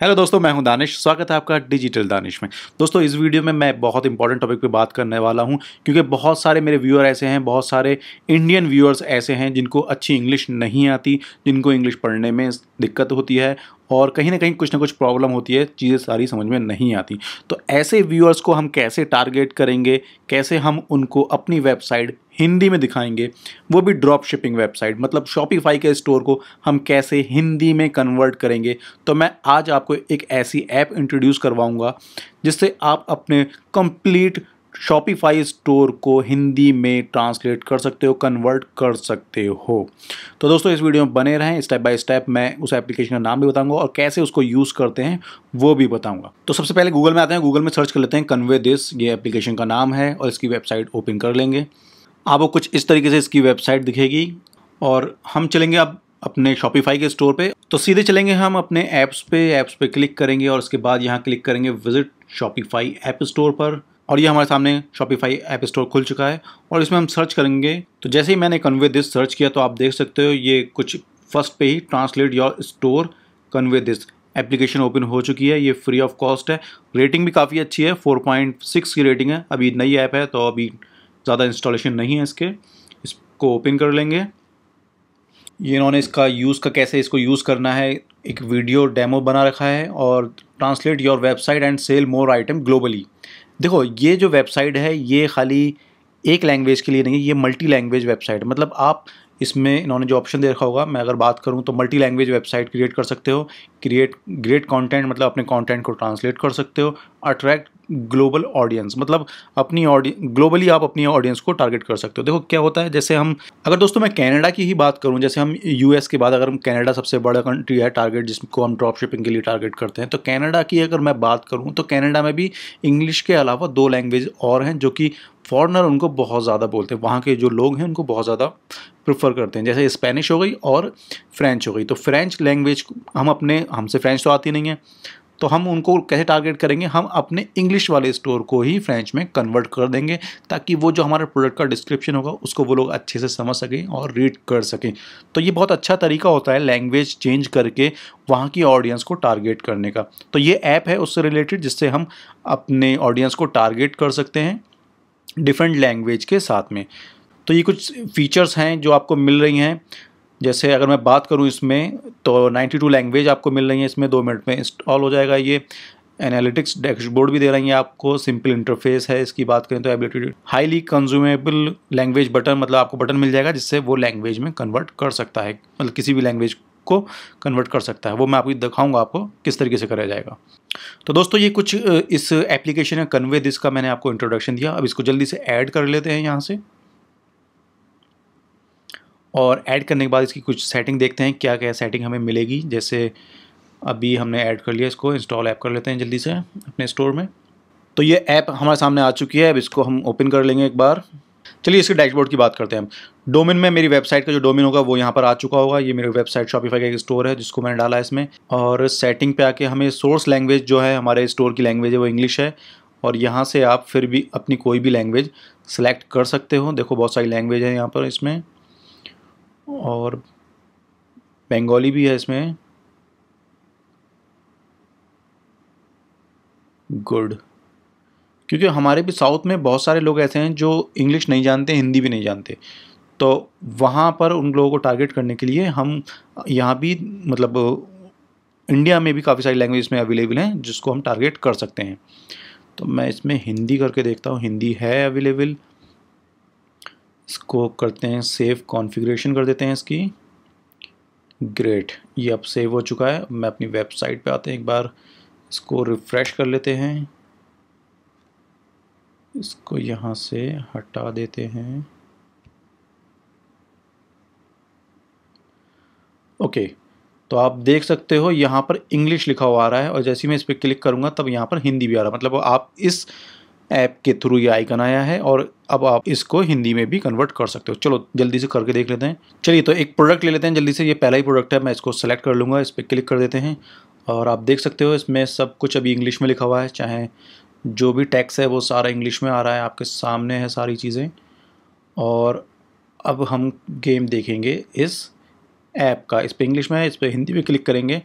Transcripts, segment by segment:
Hello दोस्तों, मैं हूँ दानिश। स्वागत है आपका डिजिटल दानिश में। दोस्तों, इस वीडियो में मैं बहुत इंपॉर्टेंट टॉपिक पे बात करने वाला हूँ, क्योंकि बहुत सारे मेरे व्यूअर ऐसे हैं, बहुत सारे इंडियन व्यूअर्स ऐसे हैं जिनको अच्छी इंग्लिश नहीं आती, जिनको इंग्लिश पढ़ने में दिक्कत होती है और कहीं ना कहीं कुछ ना कुछ प्रॉब्लम होती है, चीज़ें सारी समझ में नहीं आती। तो ऐसे व्यूअर्स को हम कैसे टारगेट करेंगे, कैसे हम उनको अपनी वेबसाइट हिंदी में दिखाएँगे, वो भी ड्रॉप शिपिंग वेबसाइट मतलब शॉपिफाई के स्टोर को हम कैसे हिंदी में कन्वर्ट करेंगे। तो मैं आज आपको एक ऐसी ऐप इंट्रोड्यूस करवाऊँगा, जिससे आप अपने कंप्लीट शॉपिफाई स्टोर को हिंदी में ट्रांसलेट कर सकते हो कन्वर्ट कर सकते हो। तो दोस्तों, इस वीडियो में बने रहें स्टेप बाय स्टेप मैं उस एप्लीकेशन का नाम भी बताऊँगा और कैसे उसको यूज़ करते हैं, वो भी बताऊँगा। तो सबसे पहले गूगल में आते हैं गूगल में सर्च कर लेते हैं कन्वे दिस ये एप्लीकेशन का नाम है और इसकी वेबसाइट ओपन कर लेंगे। आपको कुछ इस तरीके से इसकी वेबसाइट दिखेगी और हम चलेंगे अब अपने शॉपिफाई के स्टोर पे। तो सीधे चलेंगे हम अपने ऐप्स पे ऐप्स पे क्लिक करेंगे और उसके बाद यहाँ क्लिक करेंगे विज़िट शॉपिफाई ऐप स्टोर पर। और ये हमारे सामने शॉपिफाई ऐप स्टोर खुल चुका है और इसमें हम सर्च करेंगे। तो जैसे ही मैंने कन्वे दिस सर्च किया तो आप देख सकते हो ये कुछ फ़र्स्ट पे ही translate your store convey this application open हो चुकी है। ये फ्री ऑफ़ कॉस्ट है। रेटिंग भी काफ़ी अच्छी है। 4.6 की रेटिंग है। अभी नई ऐप है तो अभी ज़्यादा इंस्टॉलेशन नहीं है इसके। इसको ओपन कर लेंगे। ये इन्होंने इसका यूज़ का कैसे इसको यूज़ करना है, एक वीडियो डेमो बना रखा है और translate your website and sell more item globally देखो, ये जो वेबसाइट है, ये खाली एक लैंग्वेज के लिए नहीं है, ये मल्टी लैंग्वेज वेबसाइट मतलब आप इसमें, इन्होंने जो ऑप्शन दे रखा होगा, मैं अगर बात करूँ तो मल्टी लैंग्वेज वेबसाइट क्रिएट कर सकते हो। क्रिएट ग्रेट कंटेंट मतलब अपने कंटेंट को ट्रांसलेट कर सकते हो। अट्रैक्ट ग्लोबल ऑडियंस मतलब अपनी ऑडियंस ग्लोबली आप अपनी ऑडियंस को टारगेट कर सकते हो। देखो, क्या होता है, जैसे हम, अगर दोस्तों मैं कनाडा की ही बात करूँ, जैसे हम यूएस के बाद अगर हम कनाडा सबसे बड़ा कंट्री है टारगेट जिसको हम ड्रॉप शिपिंग के लिए टारगेट करते हैं तो कनाडा की अगर मैं बात करूँ तो कनाडा में भी इंग्लिश के अलावा दो लैंग्वेज और हैं, जो कि फॉरनर उनको बहुत ज़्यादा बोलते हैं। वहाँ के जो लोग हैं, उनको बहुत ज़्यादा प्रेफर करते हैं। जैसे स्पेनिश हो गई और फ्रेंच हो गई। तो फ्रेंच लैंग्वेज हम अपने, हमसे फ्रेंच तो आती नहीं है। तो हम उनको कैसे टारगेट करेंगे? हम अपने इंग्लिश वाले स्टोर को ही फ्रेंच में कन्वर्ट कर देंगे, ताकि वो जो हमारे प्रोडक्ट का डिस्क्रिप्शन होगा, उसको वो लोग अच्छे से समझ सकें और रीड कर सकें। तो ये बहुत अच्छा तरीका होता है लैंग्वेज चेंज करके वहाँ की ऑडियंस को टारगेट करने का। तो ये ऐप है उससे रिलेटेड जिससे हम अपने ऑडियंस को टारगेट कर सकते हैं डिफरेंट लैंग्वेज के साथ में। तो ये कुछ फीचर्स हैं जो आपको मिल रही हैं। जैसे अगर मैं बात करूँ इसमें तो 92 लैंग्वेज आपको मिल रही है, इसमें दो मिनट में इंस्टॉल हो जाएगा ये। एनालिटिक्स डैशबोर्ड भी दे रही है आपको सिंपल इंटरफेस है, इसकी बात करें तो ability highly consumable language button मतलब आपको बटन मिल जाएगा, जिससे वो लैंग्वेज में कन्वर्ट कर सकता है मतलब किसी भी लैंग्वेज को कन्वर्ट कर सकता है। वो मैं आपको दिखाऊँगा आपको किस तरीके से करा जाएगा। तो दोस्तों, ये कुछ इस एप्लीकेशन है कन्वे दिस का मैंने आपको इंट्रोडक्शन दिया। अब इसको जल्दी से ऐड कर लेते हैं यहाँ से। और ऐड करने के बाद इसकी कुछ सेटिंग देखते हैं क्या क्या सेटिंग हमें मिलेगी। जैसे अभी हमने ऐड कर लिया इसको इंस्टॉल ऐप कर लेते हैं जल्दी से अपने स्टोर में। तो ये ऐप हमारे सामने आ चुकी है, अब इसको हम ओपन कर लेंगे एक बार। चलिए इसके डैशबोर्ड की बात करते हैं हम। डोमेन में मेरी वेबसाइट का जो डोमेन होगा, वो यहाँ पर आ चुका होगा। ये मेरी वेबसाइट शॉपिफाई का एक स्टोर है, जिसको मैंने डाला है इसमें। और सेटिंग पे आके हमें सोर्स लैंग्वेज जो है, हमारे स्टोर की लैंग्वेज है, वो इंग्लिश है। और यहाँ से आप फिर भी अपनी कोई भी लैंग्वेज सेलेक्ट कर सकते हो। देखो बहुत सारी लैंग्वेज है यहाँ पर इसमें। और बंगाली भी है इसमें। गुड। क्योंकि हमारे भी साउथ में बहुत सारे लोग ऐसे हैं जो इंग्लिश नहीं जानते, हिंदी भी नहीं जानते। तो वहाँ पर उन लोगों को टारगेट करने के लिए हम यहाँ भी मतलब इंडिया में भी काफ़ी सारी लैंग्वेज में अवेलेबल हैं, जिसको हम टारगेट कर सकते हैं। तो मैं इसमें हिंदी करके देखता हूँ। हिंदी है अवेलेबल इसको करते हैं सेव कॉन्फ़िगरेशन कर देते हैं इसकी। ग्रेट ये अब सेव हो चुका है। मैं अपनी वेबसाइट पे आते हैं एक बार। इसको रिफ़्रेश कर लेते हैं। इसको यहाँ से हटा देते हैं। ओके तो आप देख सकते हो, यहाँ पर इंग्लिश लिखा हुआ आ रहा है और जैसे ही मैं इस पर क्लिक करूँगा, तब यहाँ पर हिंदी भी आ रहा है। मतलब आप इस ऐप के थ्रू ये आइकन आया है और अब आप इसको हिंदी में भी कन्वर्ट कर सकते हो। चलो, जल्दी से करके देख लेते हैं। चलिए तो एक प्रोडक्ट ले लेते हैं जल्दी से। ये पहला ही प्रोडक्ट है, मैं इसको सेलेक्ट कर लूँगा, इस पर क्लिक कर देते हैं। और आप देख सकते हो, इसमें सब कुछ अभी इंग्लिश में लिखा हुआ है, चाहे जो भी टैक्स है वो सारा इंग्लिश में आ रहा है, आपके सामने है सारी चीज़ें। और अब हम गेम देखेंगे इस ऐप का। इस पर इंग्लिश में है, इस पर हिंदी में क्लिक करेंगे।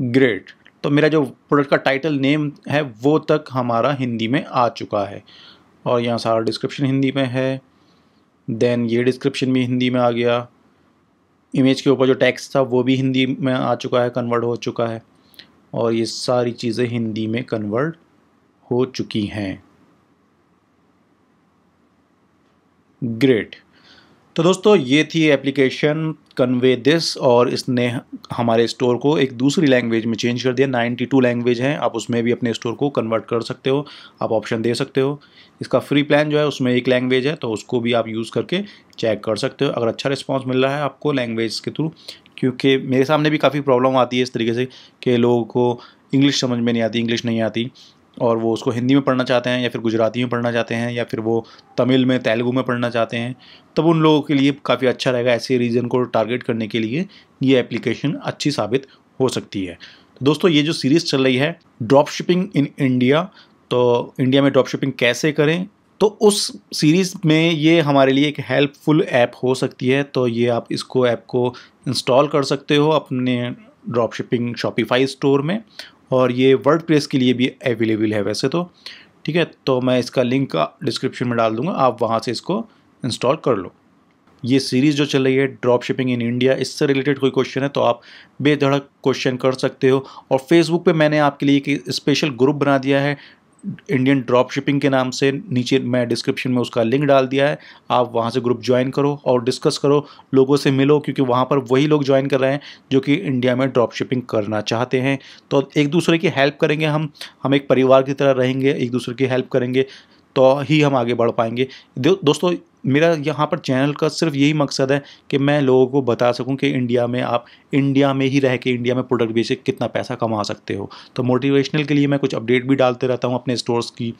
ग्रेट तो मेरा जो प्रोडक्ट का टाइटल नेम है, वो तक हमारा हिंदी में आ चुका है। और यहाँ सारा डिस्क्रिप्शन हिंदी में है। देन ये डिस्क्रिप्शन भी हिंदी में आ गया। इमेज के ऊपर जो टेक्स्ट था, वो भी हिंदी में आ चुका है कन्वर्ट हो चुका है। और ये सारी चीज़ें हिंदी में कन्वर्ट हो चुकी हैं। ग्रेट तो दोस्तों, ये थी एप्लीकेशन कन्वे दिस और इसने हमारे स्टोर को एक दूसरी लैंग्वेज में चेंज कर दिया। 92 लैंग्वेज हैं। आप उसमें भी अपने स्टोर को कन्वर्ट कर सकते हो। आप ऑप्शन दे सकते हो। इसका फ्री प्लान जो है, उसमें एक लैंग्वेज है तो उसको भी आप यूज़ करके चेक कर सकते हो। अगर अच्छा रिस्पॉन्स मिल रहा है आपको लैंग्वेज के थ्रू क्योंकि मेरे सामने भी काफ़ी प्रॉब्लम आती है इस तरीके से कि लोगों को इंग्लिश समझ में नहीं आती इंग्लिश नहीं आती। और वो उसको हिंदी में पढ़ना चाहते हैं या फिर गुजराती में पढ़ना चाहते हैं या फिर वो तमिल में, तेलुगु में पढ़ना चाहते हैं, तब उन लोगों के लिए काफ़ी अच्छा रहेगा ऐसे रीजन को टारगेट करने के लिए ये एप्लीकेशन अच्छी साबित हो सकती है। तो दोस्तों, ये जो सीरीज़ चल रही है, ड्रॉप शिपिंग इन इंडिया तो इंडिया में ड्रॉप शिपिंग कैसे करें? तो उस सीरीज़ में ये हमारे लिए एक हेल्पफुल ऐप हो सकती है तो ये आप इसको ऐप को इंस्टॉल कर सकते हो अपने ड्रॉप शिपिंग शॉपिफाई स्टोर में और ये वर्ड के लिए भी अवेलेबल है वैसे तो। ठीक है तो मैं इसका लिंक डिस्क्रिप्शन में डाल दूँगा, आप वहाँ से इसको इंस्टॉल कर लो। ये सीरीज़ जो चल रही है ड्रॉप शिपिंग इन इंडिया इससे रिलेटेड कोई क्वेश्चन है तो आप बेधड़क क्वेश्चन कर सकते हो। और फेसबुक पे मैंने आपके लिए एक स्पेशल ग्रुप बना दिया है इंडियन ड्रॉप शिपिंग के नाम से नीचे मैं डिस्क्रिप्शन में उसका लिंक डाल दिया है। आप वहाँ से ग्रुप ज्वाइन करो और डिस्कस करो लोगों से मिलो क्योंकि वहाँ पर वही लोग ज्वाइन कर रहे हैं जो कि इंडिया में ड्रॉप शिपिंग करना चाहते हैं। तो एक दूसरे की हेल्प करेंगे हम हम एक परिवार की तरह रहेंगे एक दूसरे की हेल्प करेंगे तो ही हम आगे बढ़ पाएँगे। दो, दोस्तों मेरा यहाँ पर चैनल का सिर्फ़ यही मकसद है कि मैं लोगों को बता सकूँ कि इंडिया में आप, इंडिया में ही रह के इंडिया में प्रोडक्ट बेच के कितना पैसा कमा सकते हो। तो मोटिवेशनल के लिए मैं कुछ अपडेट भी डालते रहता हूँ अपने स्टोर्स की,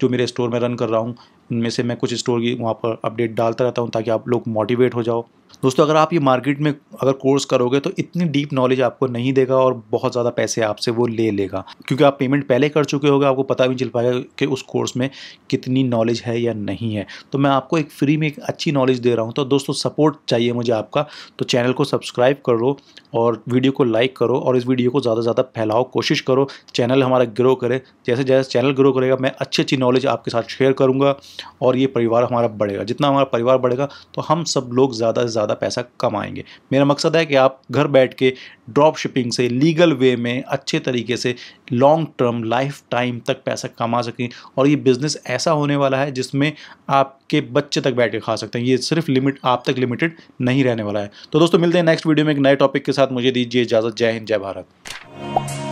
जो मेरे स्टोर में रन कर रहा हूँ। उनमें से मैं कुछ स्टोर की वहाँ पर अपडेट डालता रहता हूँ ताकि आप लोग मोटिवेट हो जाओ। दोस्तों, अगर आप ये मार्केट में अगर कोर्स करोगे तो इतनी डीप नॉलेज आपको नहीं देगा और बहुत ज़्यादा पैसे आपसे वो ले लेगा। क्योंकि आप पेमेंट पहले कर चुके होगे, आपको पता भी चल पाएगा कि उस कोर्स में कितनी नॉलेज है या नहीं है। तो मैं आपको एक फ्री में एक अच्छी नॉलेज दे रहा हूँ। तो दोस्तों, सपोर्ट चाहिए मुझे आपका। तो चैनल को सब्सक्राइब करो और वीडियो को लाइक करो और इस वीडियो को ज़्यादा से ज़्यादा फैलाओ। कोशिश करो चैनल हमारा ग्रो करे। जैसे जैसे चैनल ग्रो करेगा, मैं अच्छी अच्छी नॉलेज आपके साथ शेयर करूँगा और ये परिवार हमारा बढ़ेगा। जितना हमारा परिवार बढ़ेगा तो हम सब लोग ज़्यादा से ज़्यादा पैसा कमाएँगे मेरा मकसद है कि आप घर बैठ के ड्रॉप शिपिंग से लीगल वे में अच्छे तरीके से लॉन्ग टर्म लाइफ टाइम तक पैसा कमा सकें। और ये बिज़नेस ऐसा होने वाला है जिसमें आपके बच्चे तक बैठ के खा सकते हैं। ये सिर्फ़ लिमिट आप तक लिमिटेड नहीं रहने वाला है। तो दोस्तों, मिलते हैं नेक्स्ट वीडियो में एक नए टॉपिक के साथ। मुझे दीजिए इजाज़त। जय हिंद, जय भारत।